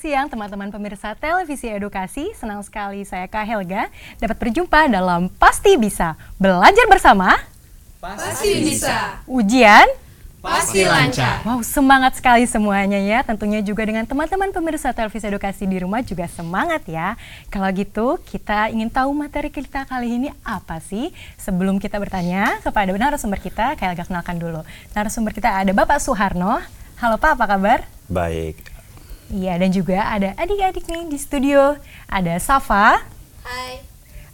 siang teman-teman pemirsa televisi edukasi. Senang sekali saya Kak Helga dapat berjumpa dalam Pasti Bisa. Belajar bersama. Pasti bisa. Ujian. Pasti lancar. Wow, semangat sekali semuanya ya. Tentunya juga dengan teman-teman pemirsa televisi edukasi di rumah juga semangat ya. Kalau gitu, kita ingin tahu materi kita kali ini apa sih? Sebelum kita bertanya kepada narasumber kita, kayak agak kenalkan dulu. Narasumber kita ada Bapak Suharno. Halo Pak, apa kabar? Baik. Iya, dan juga ada adik-adik nih di studio. Ada Safa, Hai.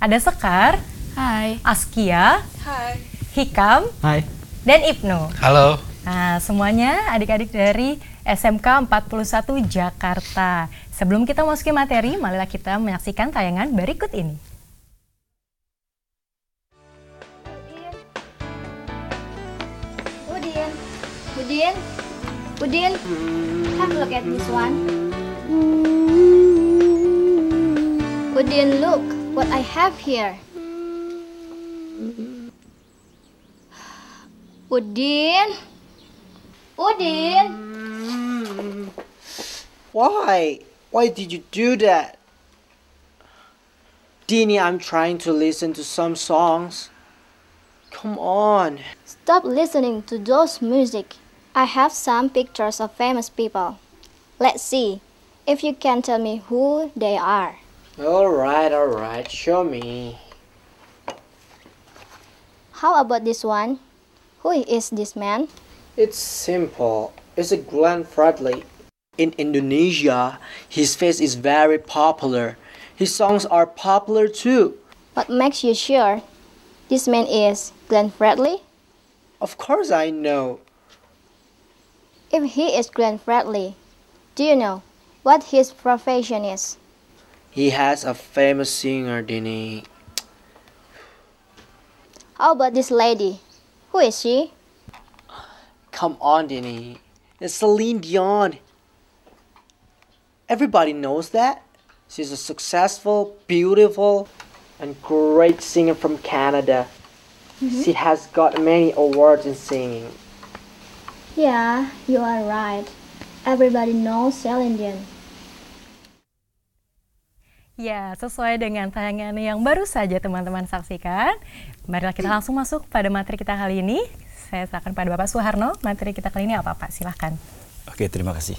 ada Sekar, Hai. Askia, Hai. Hikam, Hai. dan Ibnu. Halo. Nah, semuanya adik-adik dari SMK 41 Jakarta. Sebelum kita masukin materi, marilah kita menyaksikan tayangan berikut ini. Udin, Udin, Udin, have a look at this one. Udin, look what I have here. Udin, Udin, Why? Why did you do that? Dini, I'm trying to listen to some songs. Come on. stop listening to those music. I have some pictures of famous people. Let's see if you can tell me who they are. Alright, alright, show me. How about this one? Who is this man? It's simple. It's a Glenn Fredly. In Indonesia, his face is very popular. His songs are popular too. What makes you sure this man is Glenn Fredly? Of course, I know. If he is Glenn Fredly, do you know what his profession is? He has a famous singer, Dini. How about this lady? Who is she? Come on, Dini. It's Celine Dion. Everybody knows that. She's a successful, beautiful, and great singer from Canada. Mm-hmm. She has got many awards in singing. Yeah, you are right. Everybody knows Celine Dion. Ya, sesuai dengan tayangan yang baru saja teman-teman saksikan. Marilah kita langsung masuk pada materi kita kali ini. Saya serahkan pada Bapak Suharno. Materi kita kali ini apa Pak? Silahkan. Oke, terima kasih.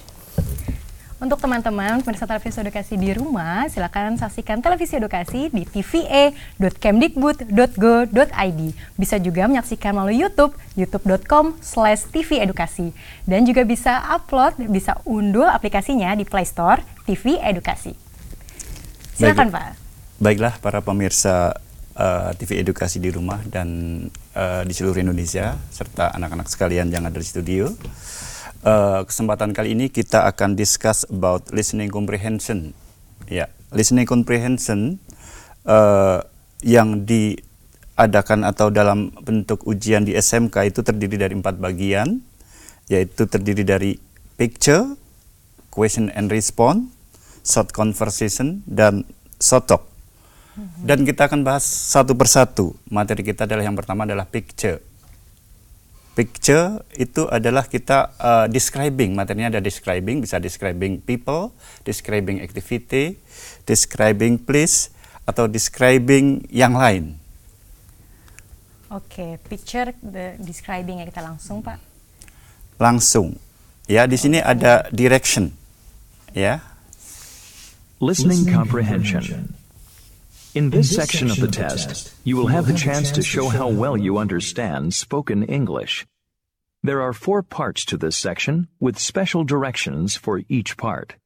Untuk teman-teman pemirsa televisi edukasi di rumah, silakan saksikan televisi edukasi di tva.kemdikbud.go.id. Bisa juga menyaksikan melalui YouTube, youtube.com slash tvedukasi. Dan juga bisa upload, bisa unduh aplikasinya di Play Store TV Edukasi. Silakan Baik. Pak. Baiklah para pemirsa eh, TV edukasi di rumah dan eh, di seluruh Indonesia serta anak-anak sekalian yang ada di studio. Eh, kesempatan kali ini kita akan discuss about listening comprehension. Ya, listening comprehension eh, yang diadakan atau dalam bentuk ujian di SMK itu terdiri dari empat bagian, yaitu terdiri dari picture, question and response, short conversation, dan short talk. Dan kita akan bahas satu persatu. Materi kita adalah yang pertama adalah picture. Picture itu adalah kita uh, describing, materinya ada describing, bisa describing people, describing activity, describing place, atau describing yang lain. Oke, picture the describing ya kita langsung Pak. Langsung. Ya, di sini ada direction. Ya, Listening comprehension. In this section of the test, you will have the chance to show how well you understand spoken English. There are four parts to this section with special directions for each part.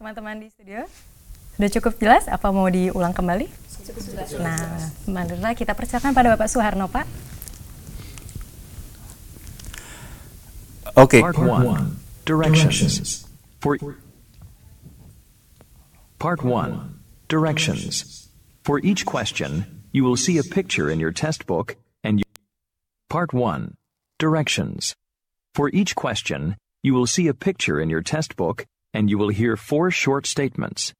Teman-teman di studio, sudah cukup jelas? Apa mau diulang kembali? Nah, marilah kita persilakan pada Bapak Suharno, Pak. Oke. Part 1 Directions. For Part 1 Directions. For each question, you will see a picture in your test book and you Part 1 Directions. For each question, you will see a picture in your test book and you will hear four short statements.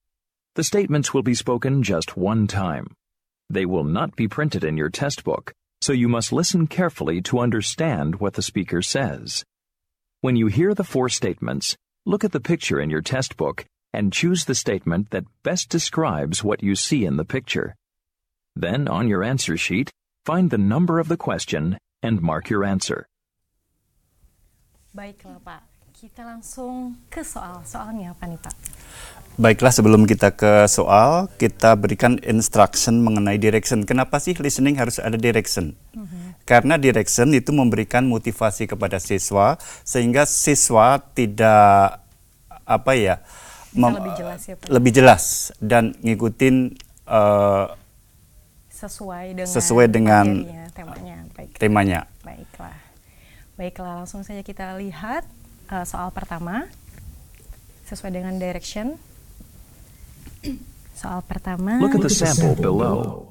The statements will be spoken just one time. They will not be printed in your test book, so you must listen carefully to understand what the speaker says. When you hear the four statements, look at the picture in your test book and choose the statement that best describes what you see in the picture. Then, on your answer sheet, find the number of the question and mark your answer. Baiklah Pak, kita langsung ke soal. Soalnya apa nih Pak? Baiklah, sebelum kita ke soal, kita berikan instruction mengenai direction. Kenapa sih listening harus ada direction? Karena direction itu memberikan motivasi kepada siswa, sehingga siswa tidak apa ya, mem- lebih jelas ya, Pak. lebih jelas dan ngikutin eh, Sesuai dengan Sesuai dengan materinya, temanya. Baik. temanya. Baiklah. Baiklah, langsung saja kita lihat eh, soal pertama. Sesuai dengan direction. Soal pertama. Look at the sample below.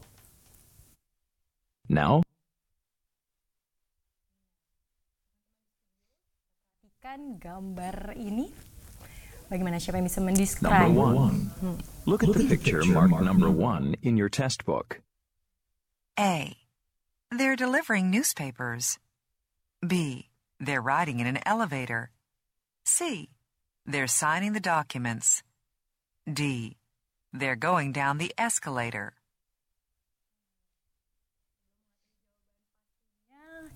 Now, Kan gambar ini. Bagaimana siapa yang bisa number mendescribe? one. Look at the picture marked number one in your test book. A. They're delivering newspapers. B. They're riding in an elevator. C. They're signing the documents. D. They're going down the escalator.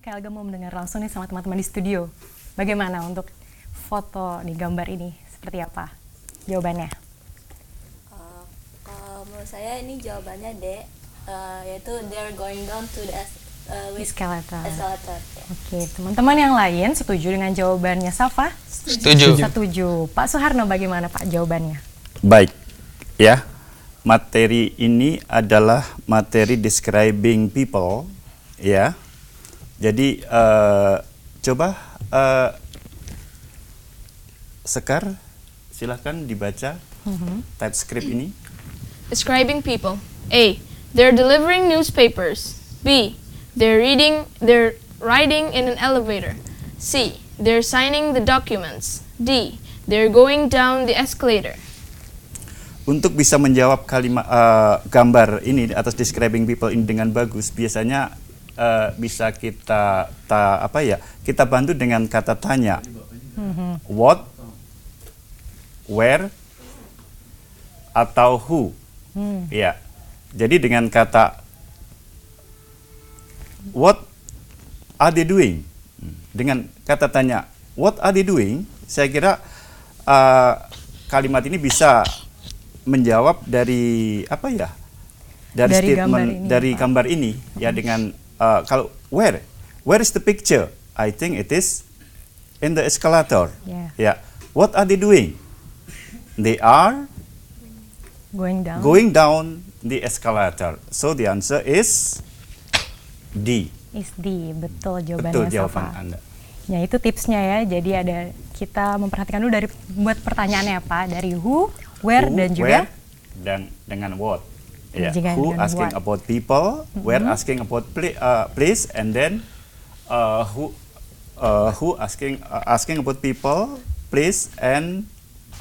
Kelga mau mendengar langsung nih sama teman-teman di studio. Bagaimana untuk foto di gambar ini? Seperti apa? Jawabannya. Uh, kalau menurut saya ini jawabannya D, uh, yaitu they're going down to the uh, with Escalator. escalator. Oke, teman-teman yang lain setuju dengan jawabannya Safa? Setuju. Setuju. Pak Soeharno bagaimana Pak jawabannya? Baik, ya. Materi ini adalah materi describing people, ya. Jadi eh, coba eh, Sekar, silahkan dibaca typescript ini. Describing people. A. They're delivering newspapers. B. They're reading. They're riding in an elevator. C. They're signing the documents. D. They're going down the escalator. Untuk bisa menjawab kalimat eh, gambar ini atas describing people ini dengan bagus, biasanya eh, bisa kita ta, apa ya? Kita bantu dengan kata tanya. What, where, atau who. Ya. Jadi dengan kata what are they doing? Dengan kata tanya what are they doing? Saya kira eh, kalimat ini bisa menjawab dari apa ya? Dari, Dari gambar statement ini, dari Pak. gambar ini ya dengan eh, kalau where where is the picture? I think it is in the escalator. Yeah. Ya. What are they doing? They are Going down. going down the escalator. So the answer is D. Is D. Betul jawabannya Betul jawaban Safa. Anda. Ya itu tipsnya ya. Jadi ada kita memperhatikan dulu dari buat pertanyaannya apa dari who, where Who, dan juga where, dan dengan what. Ya, Juga who dengan asking what. about people, where asking about pla- uh, place, and then uh, who uh, who asking uh, asking about people, place, and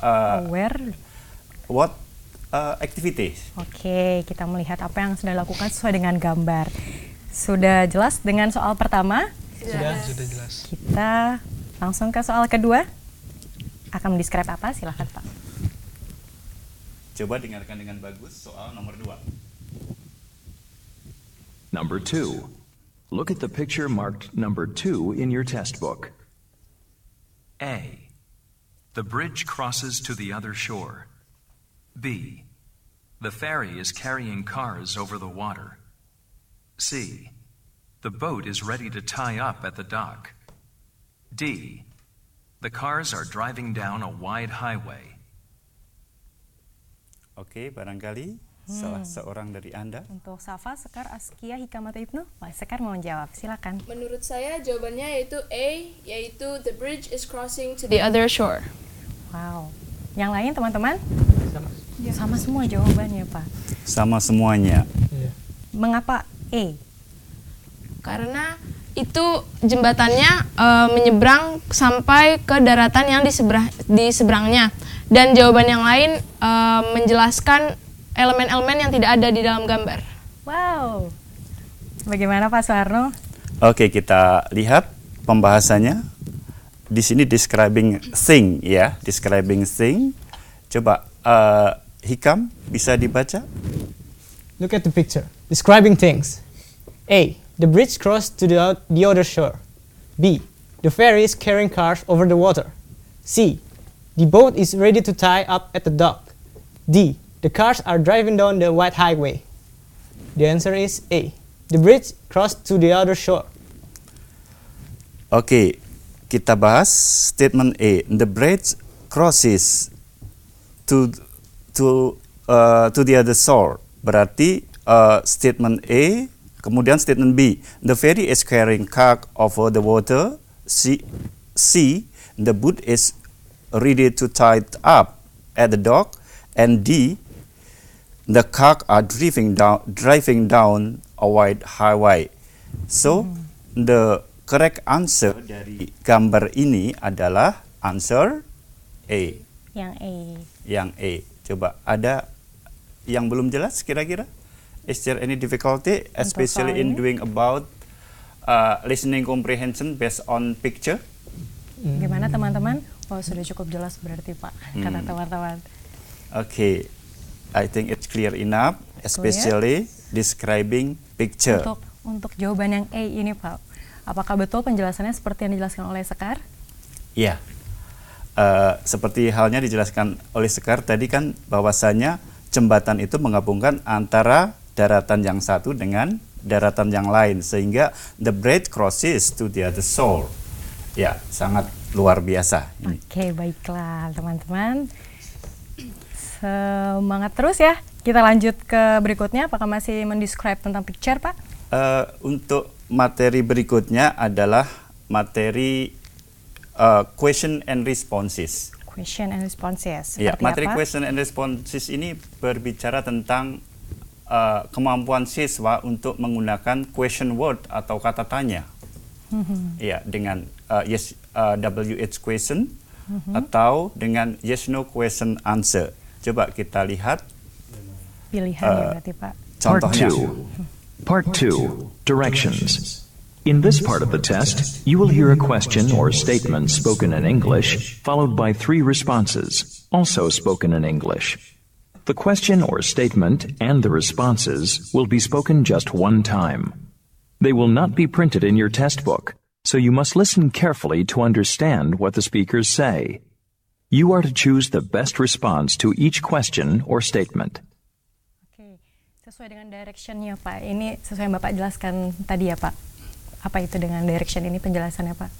uh, where. what uh, activities. Oke, kita melihat apa yang sudah dilakukan sesuai dengan gambar. Sudah jelas dengan soal pertama? Sudah, sudah jelas. Kita langsung ke soal kedua. Akan mendescribe apa? Silahkan Pak. Coba dengarkan dengan bagus soal nomor dua. Number two. Look at the picture marked number two in your test book. A. The bridge crosses to the other shore. B. The ferry is carrying cars over the water. C. The boat is ready to tie up at the dock. D. The cars are driving down a wide highway. Oke, barangkali salah seorang dari Anda. Untuk Safa, Sekar, Askia, Hikam atau Ibnu? Wah, Sekar mau menjawab. Silakan. Menurut saya jawabannya yaitu A, yaitu the bridge is crossing to the other shore. Wow. Yang lain teman-teman? Sama. Sama semua jawabannya Pak. Sama semuanya. Iya. Mengapa E? Karena itu jembatannya eh, menyeberang sampai ke daratan yang di seberang di seberangnya dan jawaban yang lain eh, menjelaskan elemen-elemen yang tidak ada di dalam gambar. Wow. Bagaimana Pak Soeharno? Oke, kita lihat pembahasannya. di sini describing thing ya, describing thing. Coba uh, Hikam bisa dibaca? Look at the picture. Describing things. A. The bridge crossed to the, the other shore. B. The ferry is carrying cars over the water. C. The boat is ready to tie up at the dock. D. The cars are driving down the wide highway. The answer is A. The bridge crossed to the other shore. Oke, kita bahas statement A. The bridge crosses to to uh, to the other shore. Berarti uh, statement A, kemudian statement B. The ferry is carrying car over the water. C, C. The boat is ready to tie up at the dock. And D. The car are driving down driving down a wide highway. So the correct answer dari gambar ini adalah answer A. Yang A. Yang A. Coba ada yang belum jelas kira-kira? Is there any difficulty especially in doing about uh, listening comprehension based on picture? Gimana teman-teman? Oh sudah cukup jelas berarti Pak, kata Hmm. teman-teman. Okay. I think it's clear enough especially describing picture. Untuk untuk jawaban yang A ini Pak, apakah betul penjelasannya seperti yang dijelaskan oleh Sekar? Iya. Eh, seperti halnya dijelaskan oleh Sekar tadi kan bahwasanya jembatan itu menggabungkan antara daratan yang satu dengan daratan yang lain sehingga the bridge crosses to the other shore. Ya, sangat luar biasa. Oke, baiklah teman-teman. Semangat terus ya. Kita lanjut ke berikutnya. Apakah masih mendescribe tentang picture, Pak? Eh, untuk materi berikutnya adalah materi eh, question and responses. Question and responses. Ya, materi apa? question and responses ini berbicara tentang uh, kemampuan siswa untuk menggunakan question word atau kata tanya. Mhm. Ya, dengan uh, yes uh, WH question Mhm. atau dengan yes no question answer. Coba kita lihat Pilihan Uh, ya berarti, Pak. Part 2. Part 2. Directions. In this part of the test, you will hear a question or statement spoken in English, followed by three responses, also spoken in English. The question or statement and the responses will be spoken just one time. They will not be printed in your test book, so you must listen carefully to understand what the speakers say. You are to choose the best response to each question or statement. Oke, sesuai dengan directionnya Pak. Ini sesuai yang Bapak jelaskan tadi ya Pak. Apa itu dengan direction ini penjelasannya Pak?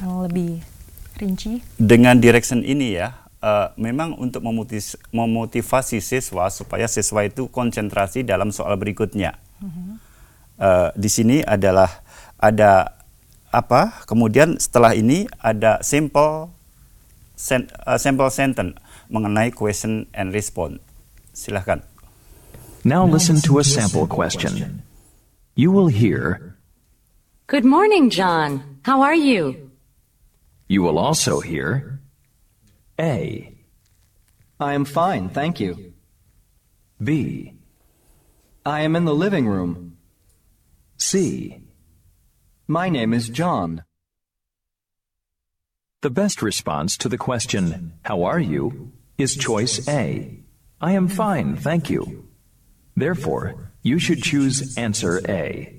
Yang lebih rinci. Dengan direction ini ya, uh, memang untuk memotis- memotivasi siswa supaya siswa itu konsentrasi dalam soal berikutnya. Uh, di sini adalah ada apa? Kemudian setelah ini ada simple sen- uh, simple sentence mengenai question and response. Silahkan. Now listen to a sample question. You will hear, Good morning, John. How are you? you will also hear A, I am fine, thank you. B, I am in the living room. C. My name is John. The best response to the question, How are you? is choice A. I am fine, thank you. Therefore, you should choose answer A.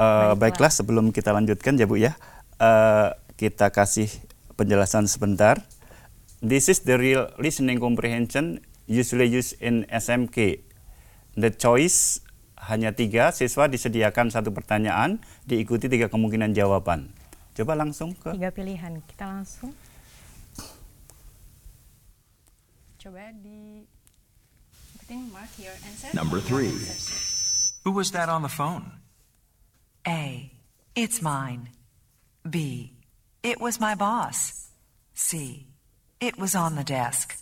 Eh, baiklah, sebelum kita lanjutkan ya Bu ya, eh, kita kasih penjelasan sebentar. This is the real listening comprehension usually used in SMK. The choice hanya tiga, siswa disediakan satu pertanyaan, diikuti tiga kemungkinan jawaban. Coba langsung ke Tiga pilihan. Kita langsung coba di mark your answer. Number three. Who was that on the phone? A. It's mine. B. It was my boss. C. It was on the desk.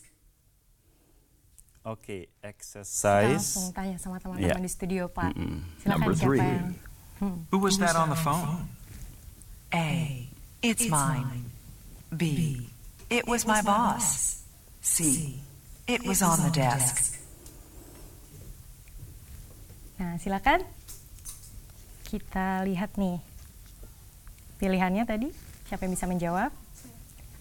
Oke, Kita exercise. langsung tanya sama teman-teman Ya. di studio Pak. Mm-mm. Silakan Number siapa three. yang Hmm. Who was that on the phone? A. It's mine. B. It was my boss. C. It was on the desk. Nah, silakan. Kita lihat nih. pilihannya tadi? Siapa yang bisa menjawab?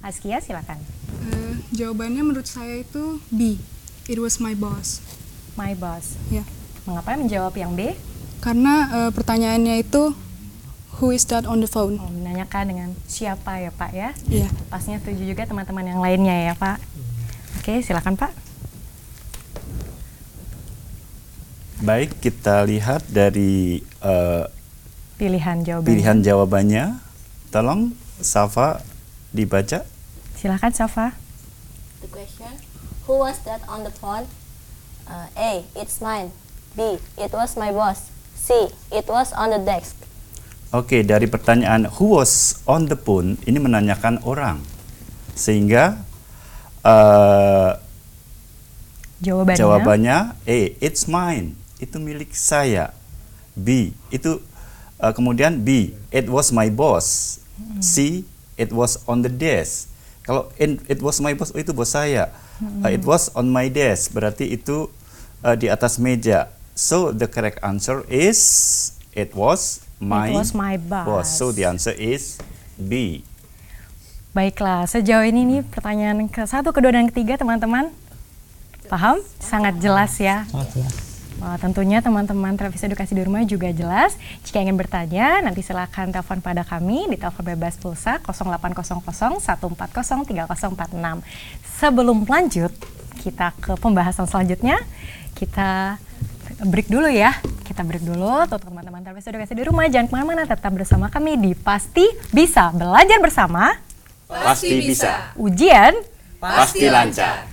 Askia silakan. Eh, jawabannya menurut saya itu B. It was my boss. My boss. Ya. Mengapa menjawab yang B? Karena eh, pertanyaannya itu Who is that on the phone? Oh, menanyakan dengan siapa ya Pak ya? Iya. Pasnya setuju juga teman-teman yang lainnya ya Pak. Oke, silakan Pak. Baik, kita lihat dari eh, Pilihan jawabannya. pilihan jawabannya. Tolong Safa dibaca. Silakan Safa. The question, who was that on the phone? Uh, A, it's mine. B, it was my boss. C, it was on the desk. Oke, dari pertanyaan who was on the phone ini menanyakan orang, sehingga eh, Jawabannya. jawabannya A, it's mine, itu milik saya. B, itu eh, kemudian B, it was my boss. C, it was on the desk. Kalau in- it was my boss, oh, itu bos saya. Eh, it was on my desk, berarti itu eh, di atas meja. So the correct answer is it was my, was my boss. So the answer is B. Baiklah, sejauh ini nih pertanyaan ke satu, kedua, dan ketiga teman-teman paham? Sangat jelas ya. Sangat jelas. Wah, tentunya teman-teman televisi edukasi di rumah juga jelas. Jika ingin bertanya, nanti silakan telepon pada kami di telepon bebas pulsa 0800 140 3046. Sebelum lanjut, kita ke pembahasan selanjutnya. Kita break dulu ya. Kita break dulu untuk teman-teman televisi edukasi di rumah. Jangan ke mana-mana, tetap bersama kami di Pasti Bisa Belajar Bersama. Pasti bisa. Ujian Pasti lancar.